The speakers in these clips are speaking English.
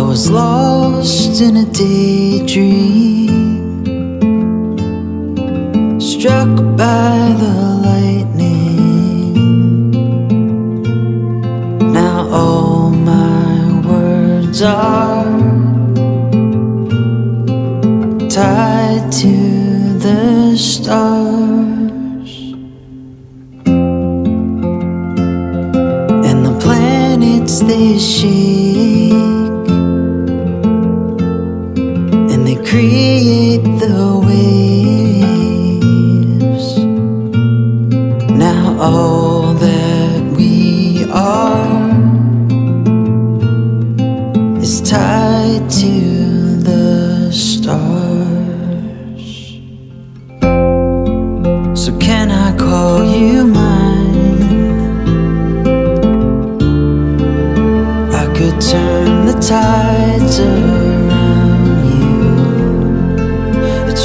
was lost in a daydream, struck by the lightning. Now all my words are tied to the stars, and the planets they shake. They create the waves. Now all that we are is tied to the stars.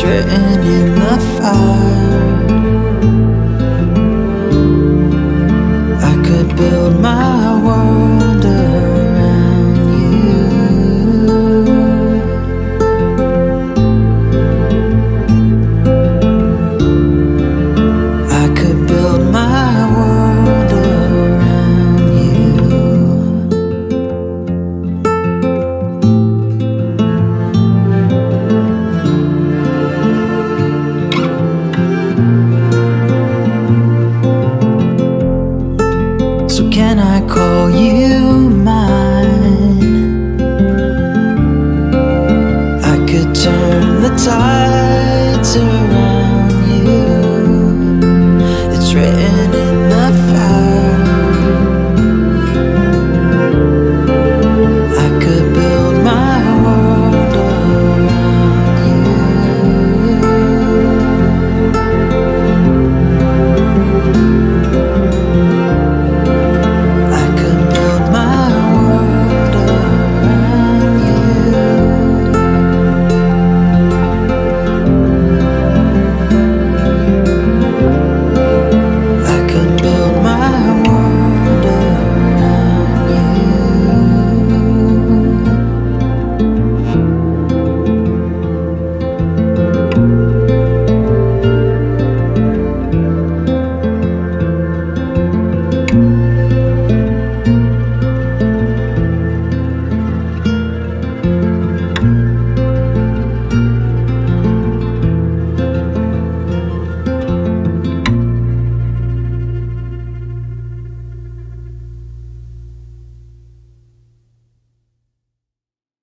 Written in the fire. I